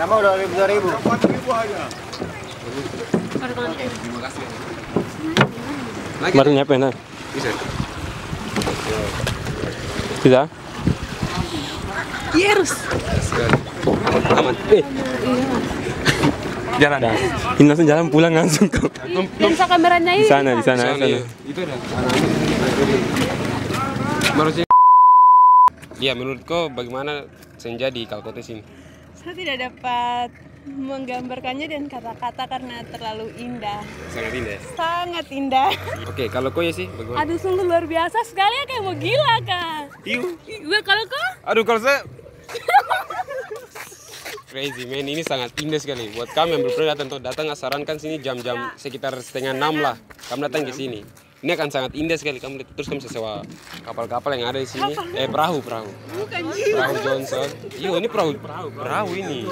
Nama udah ribu dua ribu. Lagi. Baru nyampe nah. Bisa. Bisa? Yes. Aman. Eh. Jalan. Ini langsung jalan pulang langsung kau. Dan kameranya Di ini. sana, di sana, di Sana, sana. iya. Itu ada. Baru sini. Iya, menurut kau bagaimana senja di Kalkotes ini? Saya tidak dapat menggambarkannya dan kata-kata karena terlalu indah. Sangat indah. ya? Sangat indah. Oke, kalau kau ya sih bagaimana? Aduh sungguh luar biasa sekali ya kayak mau gila kan. Iu. Gue kalau kok Aduh, kalau saya Crazy man, ini sangat indah sekali. Buat kami yang belum pernah datang, datang sarankan sini jam-jam sekitar setengah enam lah. Kamu datang ke sini. Ini akan sangat indah sekali. Kamu lihat terus kamu bisa sewa kapal-kapal yang ada di sini. Eh perahu, perahu. Perahu Johnson. Iya, ini perahu, perahu, perahu ini.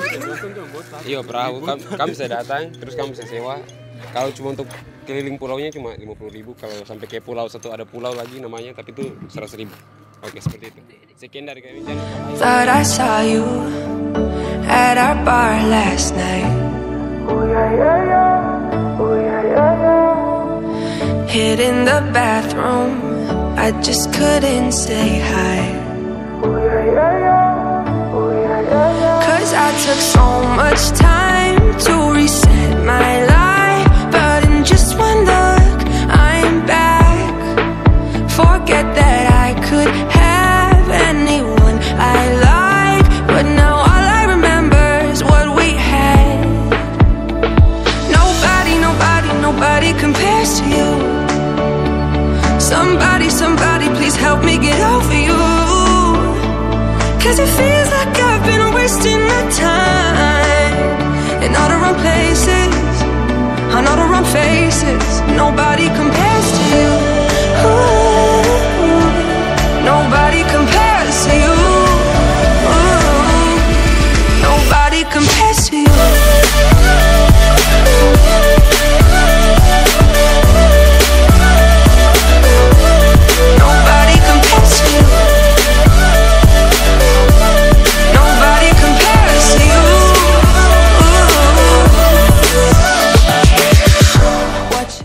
Iya perahu. Kamu, kamu bisa datang, terus kamu bisa sewa. Kalau cuma untuk keliling pulaunya cuma 50.000 ribu. Kalau sampai ke pulau satu ada pulau lagi namanya, tapi itu 100 ribu. Oke, seperti itu. Sekian dari kami. Jangan lupa like. Thought I saw you at our bar last night. In the bathroom, I just couldn't say hi. Cause I took so much time to reset Somebody, somebody, please help me get over you. Cause it feels like I've been wasting my time in all the wrong places, on all the wrong faces. Nobody compares to you.